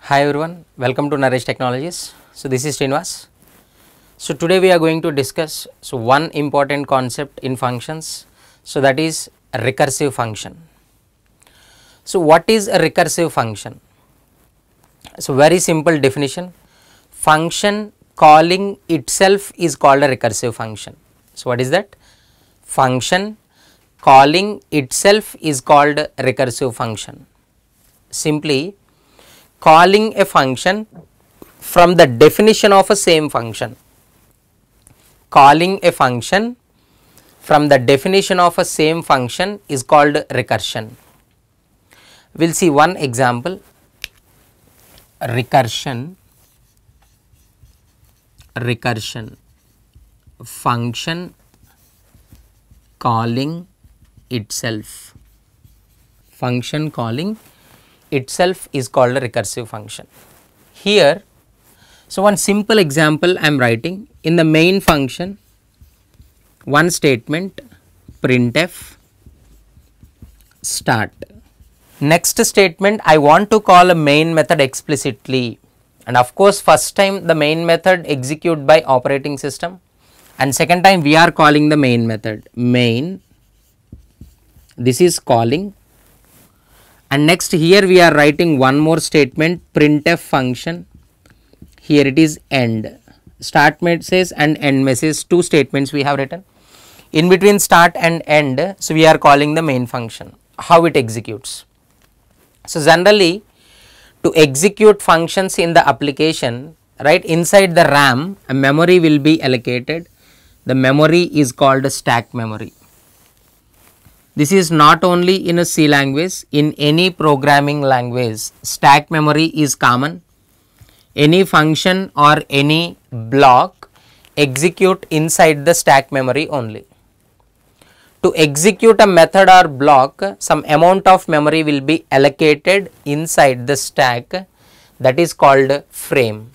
Hi everyone, welcome to Naresh Technologies. So this is Srinivas. So today we are going to discuss so one important concept in functions. So that is recursive function. So what is a recursive function? So very simple definition. Function calling itself is called a recursive function. So what is that? Function calling itself is called recursive function. Simply calling a function from the definition of a same function. Calling a function from the definition of a same function is called recursion. We will see one example recursion recursion function calling itself function calling itself is called a recursive function. Here, so one simple example I am writing in the main function one statement printf start. Next statement I want to call a main method explicitly and of course first time the main method execute by operating system and second time we are calling the main method main this is calling and next here we are writing one more statement printf function. Here it is end. Start message and end message two statements we have written. In between start and end so we are calling the main function how it executes. So generally to execute functions in the application right inside the ram a memory will be allocated. The memory is called stack memory this is not only in a C language, in any programming language, stack memory is common. Any function or any block execute inside the stack memory only. To execute a method or block, some amount of memory will be allocated inside the stack that is called frame.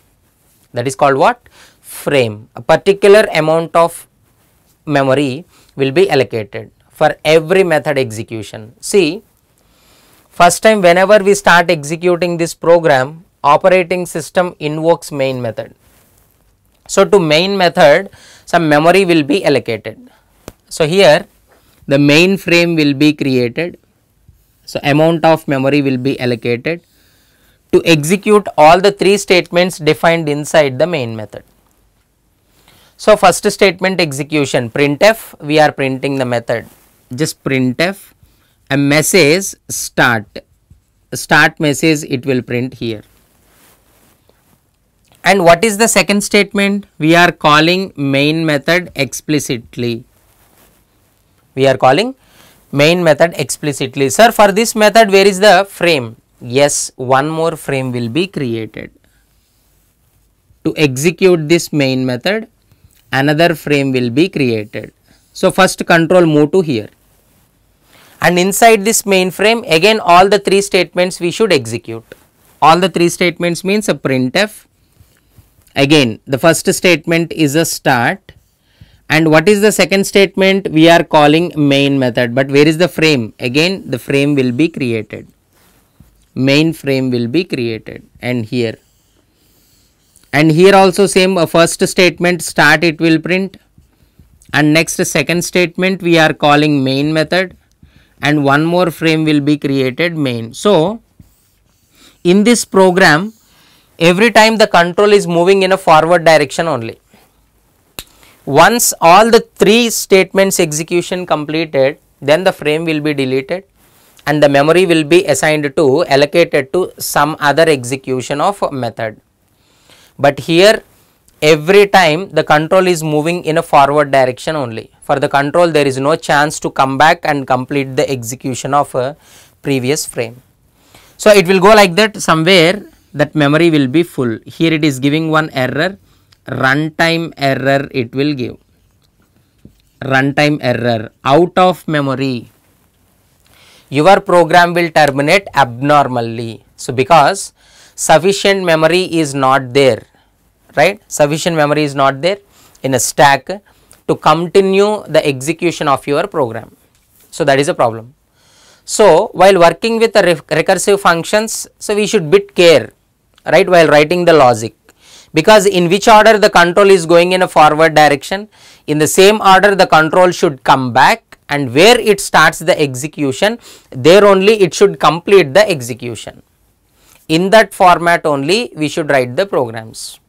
That is called what? Frame. A particular amount of memory will be allocated for every method execution. See, first time whenever we start executing this program, operating system invokes main method. So, to main method some memory will be allocated. So, here the main frame will be created. So, amount of memory will be allocated to execute all the three statements defined inside the main method. So, first statement execution printf we are printing the method just printf a message start. Start message it will print here. And what is the second statement? We are calling main method explicitly. We are calling main method explicitly. Sir for this method where is the frame? Yes one more frame will be created. To execute this main method another frame will be created so first control move to here. And inside this mainframe again all the three statements we should execute. All the three statements means a printf. Again the first statement is a start. And what is the second statement? We are calling main method. But where is the frame? Again the frame will be created. Main frame will be created. And here. And here also same a first statement start it will print and next second statement we are calling main method and one more frame will be created main. So, in this program every time the control is moving in a forward direction only. Once all the three statements execution completed then the frame will be deleted and the memory will be assigned to allocated to some other execution of method. But here every time the control is moving in a forward direction only. For the control there is no chance to come back and complete the execution of a previous frame. So, it will go like that somewhere that memory will be full. Here it is giving one error. Runtime error it will give. Runtime error. Out of memory your program will terminate abnormally. So, because sufficient memory is not there right sufficient memory is not there in a stack to continue the execution of your program. So, that is a problem. So, while working with the recursive functions, so we should bit care right while writing the logic because in which order the control is going in a forward direction in the same order the control should come back and where it starts the execution there only it should complete the execution in that format only we should write the programs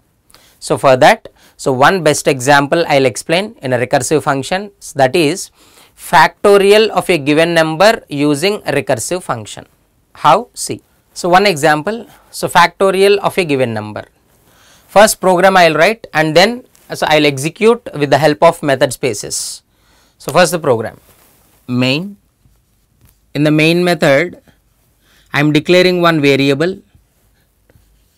so for that so one best example i'll explain in a recursive function that is factorial of a given number using a recursive function. How? See. So one example so factorial of a given number. First program I will write and then so I will execute with the help of method spaces. So first the program. Main. In the main method I am declaring one variable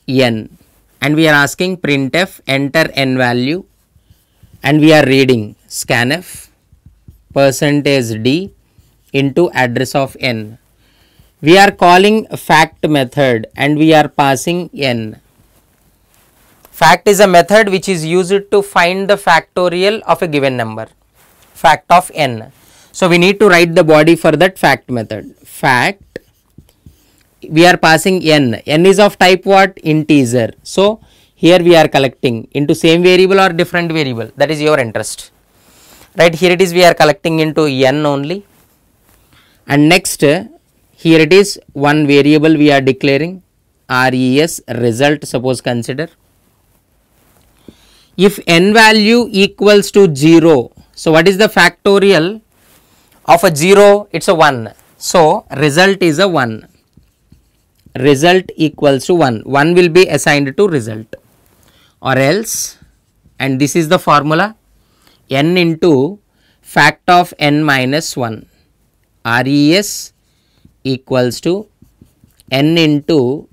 n and we are asking printf enter n value and we are reading scanf percentage d into address of n. We are calling fact method and we are passing n Fact is a method which is used to find the factorial of a given number, fact of n. So, we need to write the body for that fact method. Fact, we are passing n, n is of type what? Integer. So, here we are collecting into same variable or different variable that is your interest. Right here it is we are collecting into n only and next here it is one variable we are declaring res result suppose consider if n value equals to 0. So, what is the factorial of a 0? It is a 1. So, result is a 1. Result equals to 1. 1 will be assigned to result. Or else and this is the formula n into fact of n minus 1 res equals to n into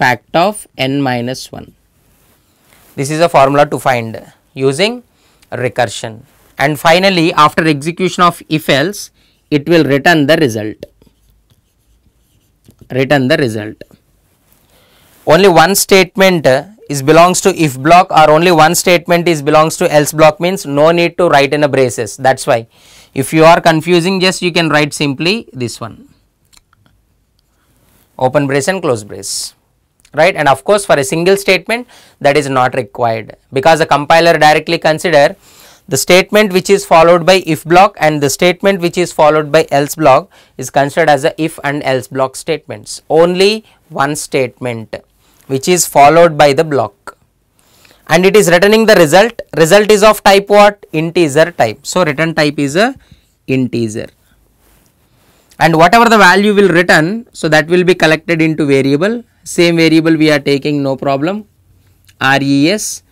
fact of n minus 1 this is a formula to find using recursion. And finally after execution of if else it will return the result return the result. Only one statement is belongs to if block or only one statement is belongs to else block means no need to write in a braces. That's why. If you are confusing just you can write simply this one. Open brace and close brace. Right? And of course for a single statement that is not required. Because the compiler directly consider the statement which is followed by if block and the statement which is followed by else block is considered as a if and else block statements. Only one statement which is followed by the block. And it is returning the result. Result is of type what? Integer type. So return type is a integer. And whatever the value will return so that will be collected into variable. Same variable we are taking no problem. Res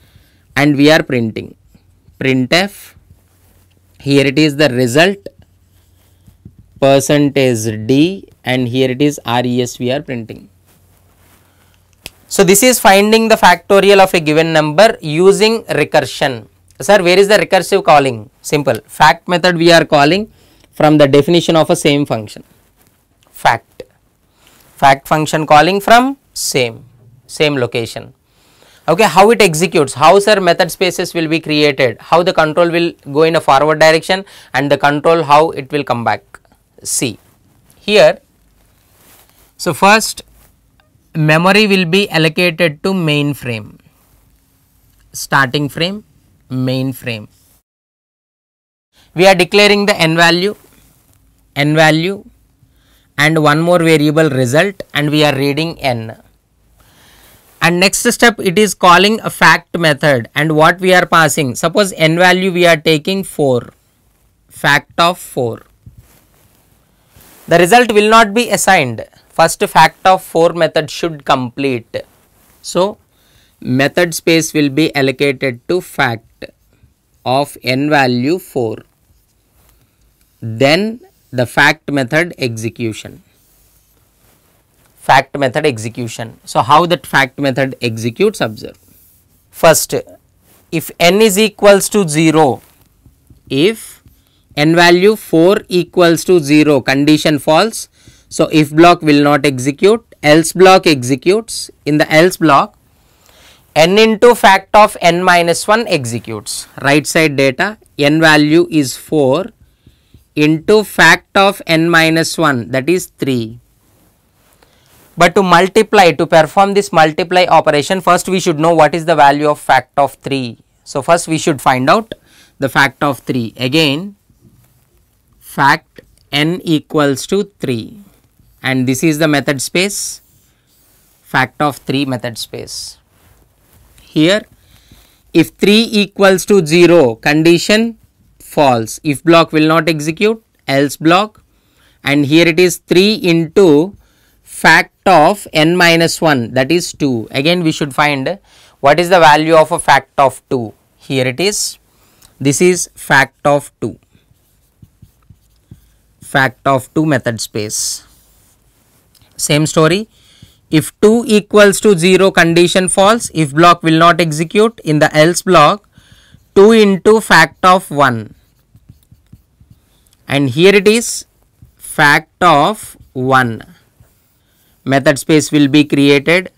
and we are printing printf. Here it is the result. Percentage d and here it is res we are printing. So this is finding the factorial of a given number using recursion. Sir where is the recursive calling? Simple. Fact method we are calling from the definition of a same function. Fact. Fact function calling from same. Same location okay how it executes how sir method spaces will be created how the control will go in a forward direction and the control how it will come back. See here so first memory will be allocated to mainframe. Starting frame mainframe. We are declaring the n value n value and one more variable result and we are reading n and next step it is calling a fact method. And what we are passing? Suppose n value we are taking 4 fact of 4 the result will not be assigned. First fact of 4 method should complete. So method space will be allocated to fact of n value 4 then the fact method execution. Fact method execution. So, how that fact method executes observe. First, if n is equals to 0, if n value 4 equals to 0 condition false. So, if block will not execute else block executes in the else block n into fact of n minus 1 executes right side data n value is 4 into fact of n minus 1 that is 3. But to multiply to perform this multiply operation first we should know what is the value of fact of 3 so first we should find out the fact of 3 again fact n equals to 3 and this is the method space. Fact of 3 method space. Here if 3 equals to 0 condition false. If block will not execute else block. And here it is 3 into fact of n minus 1 that is 2 again we should find what is the value of a fact of 2 here it is. This is fact of 2 fact of 2 method space. Same story. If 2 equals to 0 condition false if block will not execute in the else block 2 into fact of 1 and here it is fact of 1 method space will be created.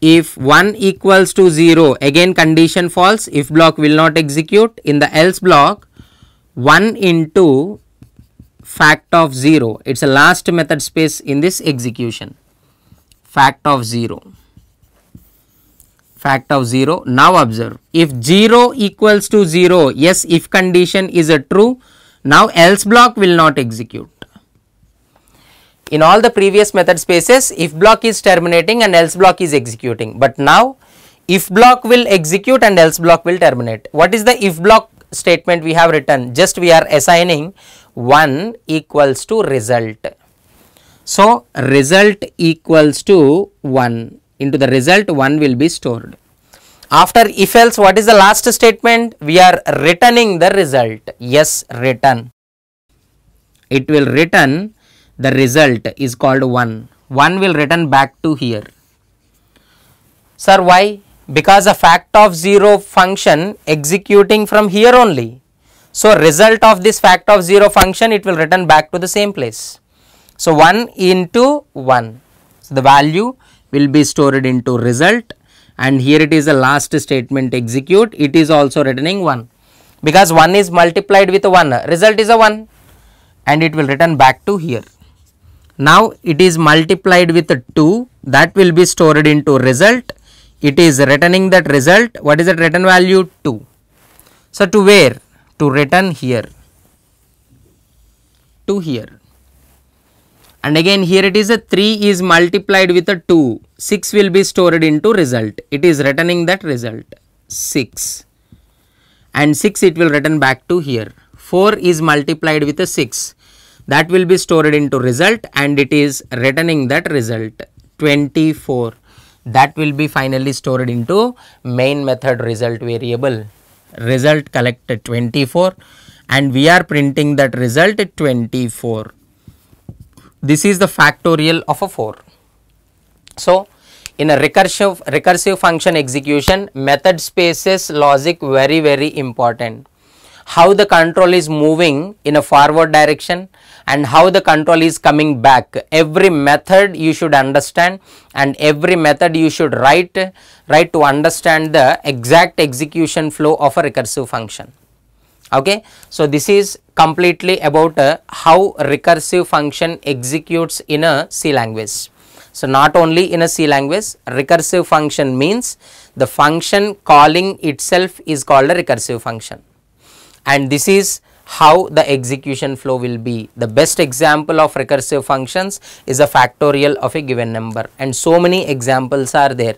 If 1 equals to 0 again condition false. If block will not execute. In the else block 1 into fact of 0 it is a last method space in this execution. Fact of 0 fact of 0 now observe. If 0 equals to 0 yes if condition is a true now else block will not execute in all the previous method spaces if block is terminating and else block is executing. But now if block will execute and else block will terminate. What is the if block statement we have written? Just we are assigning 1 equals to result. So result equals to 1 into the result 1 will be stored. After if else what is the last statement? We are returning the result. Yes return. It will return the result is called 1. 1 will return back to here. Sir, why? Because a fact of 0 function executing from here only. So, result of this fact of 0 function it will return back to the same place. So, 1 into 1. So, the value will be stored into result and here it is the last statement execute it is also returning 1 because 1 is multiplied with 1 result is a 1 and it will return back to here. Now it is multiplied with 2 that will be stored into result. It is returning that result. What is that return value? 2. So to where? To return here. To here. And again here it is a 3 is multiplied with a 2. 6 will be stored into result. It is returning that result. 6. And 6 it will return back to here. 4 is multiplied with a 6 that will be stored into result and it is returning that result. 24 that will be finally stored into main method result variable. Result collected 24 and we are printing that result 24 this is the factorial of a 4 so in a recursive recursive function execution method spaces logic very very important how the control is moving in a forward direction and how the control is coming back. Every method you should understand and every method you should write, write to understand the exact execution flow of a recursive function. Okay. So, this is completely about uh, how recursive function executes in a C language. So, not only in a C language, recursive function means the function calling itself is called a recursive function and this is how the execution flow will be. The best example of recursive functions is a factorial of a given number. And so many examples are there.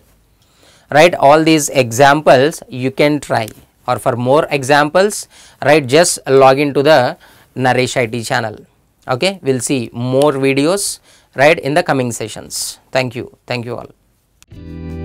Right? All these examples you can try. Or for more examples right just log into the Naresh IT channel. Okay? We will see more videos right in the coming sessions. Thank you. Thank you all